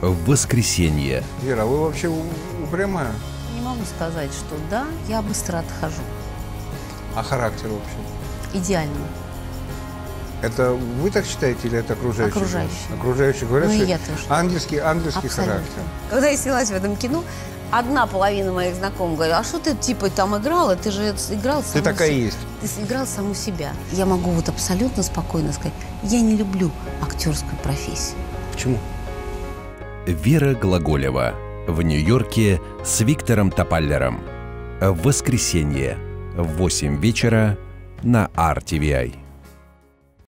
в воскресенье. Вера, а вы вообще упрямая? Не могу сказать, что да, я быстро отхожу. А характер вообще? Идеально. Это вы так считаете или это окружающие? Окружающие. Окружающие говорят, Ну и что я тоже. ангельский, ангельский Абсолютно. характер. Когда я снялась в этом кино, одна половина моих знакомых говорит, а что ты типа там играла? Ты же играл Ты саму такая се- есть. Ты сыграл саму себя. Я могу вот абсолютно спокойно сказать, я не люблю актерскую профессию. Почему? Вера Глаголева в Нью-Йорке с Виктором Топаллером. В воскресенье в 8 вечера на RTVI.